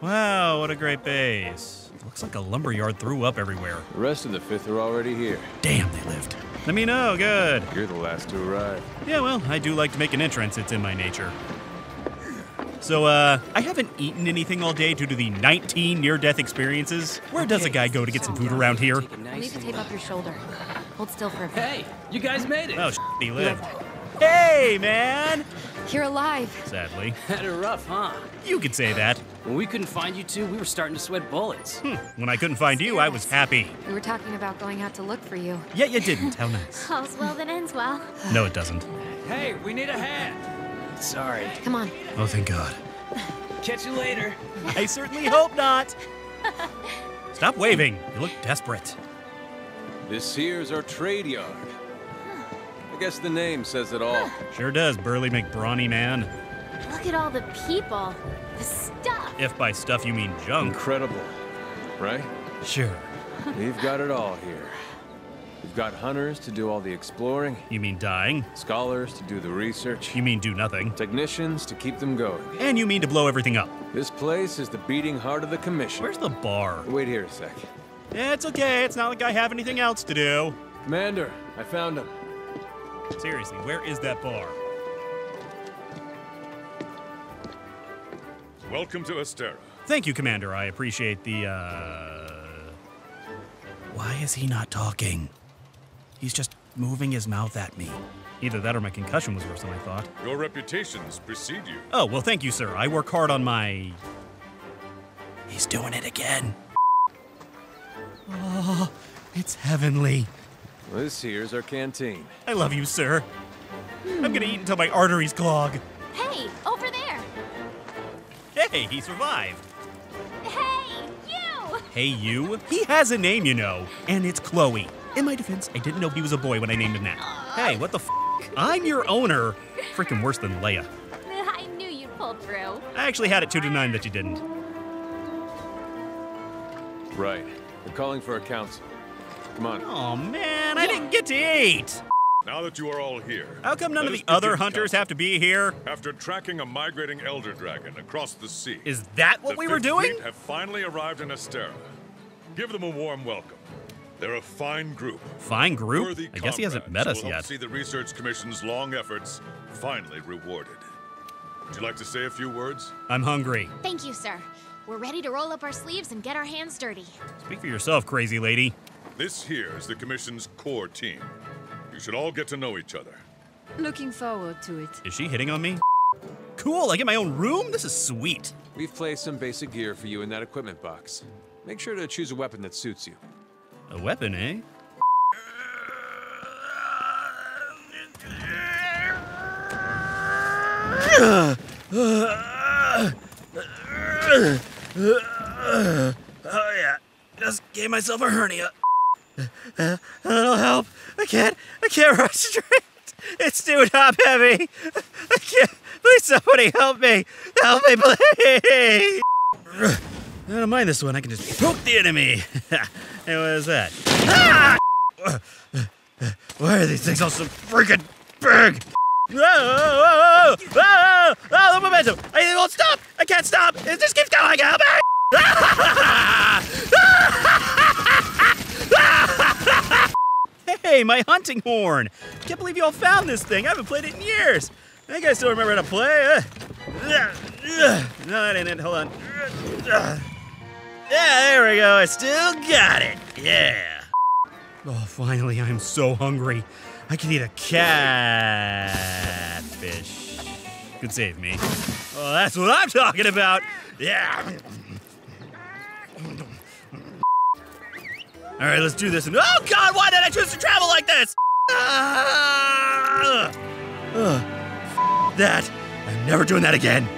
Wow, what a great base. Looks like a lumberyard threw up everywhere. The rest of the fifth are already here. Damn, they lived. Let me know, good. You're the last to arrive. Yeah, well, I do like to make an entrance, it's in my nature. So, uh, I haven't eaten anything all day due to the 19 near death experiences. Where does a guy go to get some food around here? Take it need to tape up your shoulder. Hold still for a bit. Hey, you guys made it. Oh, sh- he lived. Hey, man! You're alive. Sadly. Had it rough, huh? You could say that. When we couldn't find you two, we were starting to sweat bullets. Hmm. When I couldn't find you, I was happy. We were talking about going out to look for you. Yet you didn't. How nice. All's well that ends well. No, it doesn't. Hey, we need a hand. Sorry. Come on. Oh, thank God. Catch you later. I certainly hope not. Stop waving. You look desperate. This here's our trade yard. I guess the name says it all. Sure does, burly McBrawny man. Look at all the people, the stuff. If by stuff you mean junk. Incredible, right? Sure. We've got it all here. We've got hunters to do all the exploring, You mean dying. scholars to do the research, You mean do nothing. technicians to keep them going. And you mean to blow everything up. This place is the beating heart of the commission. Where's the bar? Wait here a sec. It's okay. It's not like I have anything else to do. Commander, I found him. Seriously, where is that bar? Welcome to Astera. Thank you, Commander. I appreciate the, uh. Why is he not talking? He's just moving his mouth at me. Either that or my concussion was worse than I thought. Your reputations precede you. Oh, well, thank you, sir. I work hard on my. He's doing it again. Oh, it's heavenly. This here's our canteen. I love you, sir. I'm gonna eat until my arteries clog. Hey, over there. Hey, he survived. Hey, you. Hey, you? He has a name, you know, and it's Chloe. In my defense, I didn't know he was a boy when I named him that. Hey, what the f? I'm your owner. Freaking worse than Leia. I knew you'd pull through. I actually had it two to nine that you didn't. Right. They're calling for a council. Come on. Oh man, I didn't get to eat. Now that you are all here, How come none of the other hunters have to be here? After tracking a migrating elder dragon across the sea, Is that what we were Fifth doing? Fleet have finally arrived in Astera. Give them a warm welcome. They're a fine group. Fine group. Worthy I guess he hasn't met us who will help yet. See the research commission's long efforts finally rewarded. Would you like to say a few words? I'm hungry. Thank you, sir. We're ready to roll up our sleeves and get our hands dirty. Speak for yourself, crazy lady. This here is the commission's core team. You should all get to know each other. Looking forward to it. Is she hitting on me? Cool, I get my own room? This is sweet. We've placed some basic gear for you in that equipment box. Make sure to choose a weapon that suits you. A weapon, eh? Oh yeah, just gave myself a hernia. Uh, that'll help. I can't. I can't run straight. It's too top heavy. I can't. Please, somebody help me. Help me, please. I don't mind this one. I can just poke the enemy. hey, what is that? Ah! Why are these things all so freaking big? Whoa, whoa, whoa, whoa, whoa, the momentum. I won't stop. I can't stop. It just keeps going. Help me. Hey, my hunting horn! Can't believe you all found this thing. I haven't played it in years. I think I still remember how to play. Uh, No, that ain't it. Hold on. Yeah, there we go. I still got it. Yeah. Oh, finally, I'm so hungry. I can eat a catfish. Could save me. Oh, that's what I'm talking about. Yeah. All right, let's do this. And oh God, why did I choose to travel like this? Ah! Ugh. F- that. I'm never doing that again.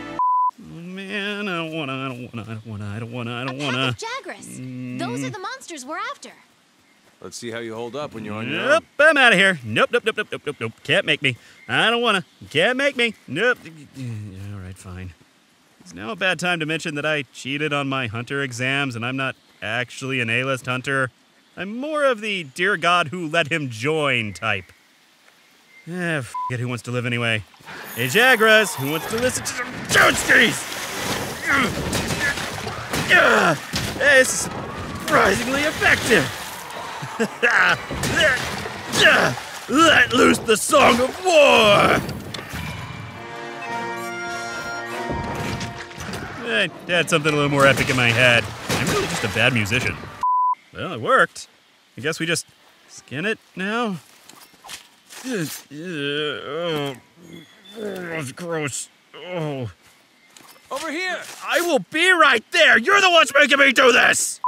Oh, man, I don't wanna. I don't wanna. I don't wanna. I don't wanna. I don't wanna. pack of Jagras. Those are the monsters we're after. Let's see how you hold up when you're on your own. Nope, I'm out of here. Nope, nope, nope, nope, nope, nope, nope. Can't make me. I don't wanna. Can't make me. Nope. All right, fine. It's now a bad time to mention that I cheated on my hunter exams and I'm not actually an A-list hunter. I'm more of the dear God who let him join type. Eh, f it, who wants to live anyway? Hey, Jagras, who wants to listen to some Joneskies? Ugh, this is surprisingly effective. Let loose the song of war. I had something a little more epic in my head. I'm really just a bad musician. Well, it worked. I guess we just skin it now. Oh, that's gross. Oh. Over here! I will be right there. You're the ones making me do this.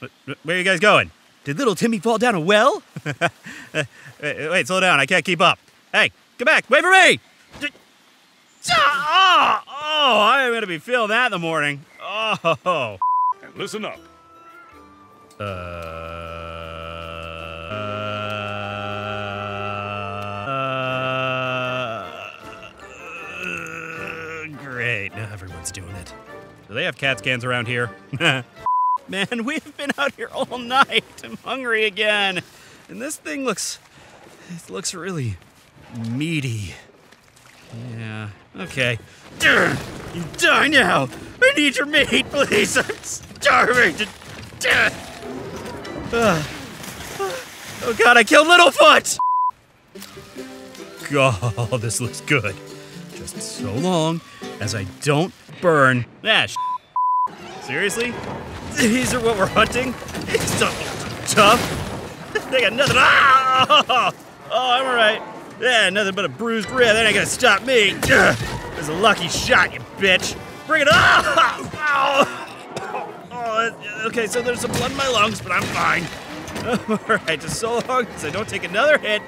Wh- wh- Where are you guys going? Did little Timmy fall down a well? wait, wait, slow down. I can't keep up. Hey, come back. Wait for me. Ah! Oh, oh, I'm gonna be feeling that in the morning. Oh. Listen up. Uh, great. Now everyone's doing it. Do they have CAT scans around here? Man, we've been out here all night. I'm hungry again. And this thing looks. It looks really meaty. Yeah, okay. You die now! I need your meat, please! I'm starving to death! Oh god, I killed Littlefoot! God, this looks good. Just so long as I don't burn. Ah, sh- Seriously? These are what we're hunting? These don't tough. they got nothing. Ah! Oh, I'm alright. Yeah, nothing but a bruised rib. That ain't gonna stop me. That was a lucky shot, you bitch. Bring it on! Oh, okay, so there's some blood in my lungs, but I'm fine. Alright, just so long as I don't take another hit,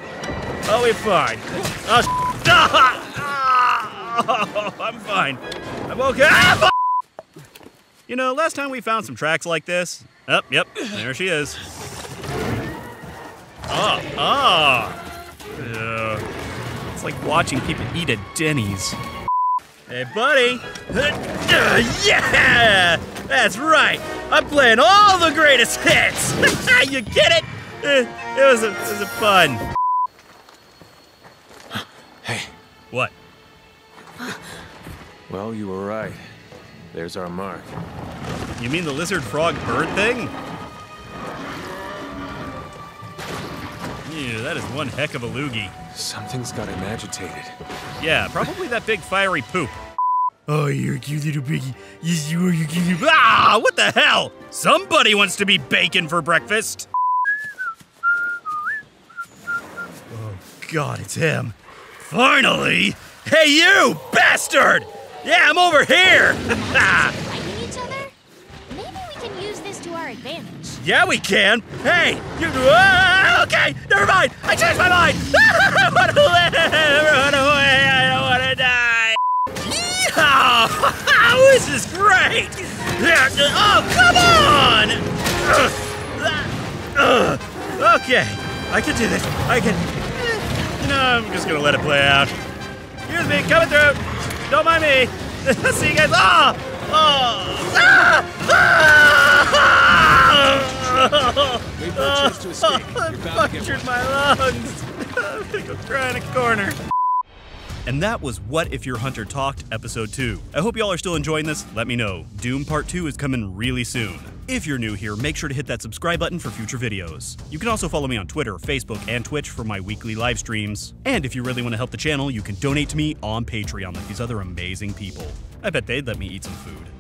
I'll be fine. Oh, sh- Ah! Oh, I'm fine. I'm okay. Ah, you know, last time we found some tracks like this. Up, yep, there she is. Oh, oh. Yeah. It's like watching people eat at Denny's. Hey, buddy. Yeah! That's right. I'm playing all the greatest hits. you get it? Eh, It was a, it was a fun. Hey, What? well, you were right. There's our mark. You mean the lizard frog bird thing? Yeah, that is one heck of a loogie. Something's got him agitated. Yeah, probably that big fiery poop. Oh, you're a cute little piggy. Yes, you are, you cute little Ah, what the hell? Somebody wants to be bacon for breakfast. Oh, God, it's him. Finally! Hey, you bastard! Yeah, I'm over here! Fighting each other? Maybe we can use this to our advantage. yeah, we can. Hey, you. Ah, okay, never mind. I changed my mind. I want to live. Great. Yeah, Oh, come on. Ugh, ugh. Okay, I can do this. I can. You know, I'm just gonna let it play out. Excuse me, coming through. Don't mind me. See you guys. Ah! Oh! Ah! Ah! We've no chance to escape. Oh, You're bound to get punctured my lungs. I'm gonna go cry in a corner. And that was What If Your Hunter Talked Episode 2. I hope y'all are still enjoying this. Let me know. Doom Part 2 is coming really soon. If you're new here, make sure to hit that subscribe button for future videos. You can also follow me on Twitter, Facebook, and Twitch for my weekly live streams. And if you really want to help the channel, you can donate to me on Patreon like these other amazing people. I bet they'd let me eat some food.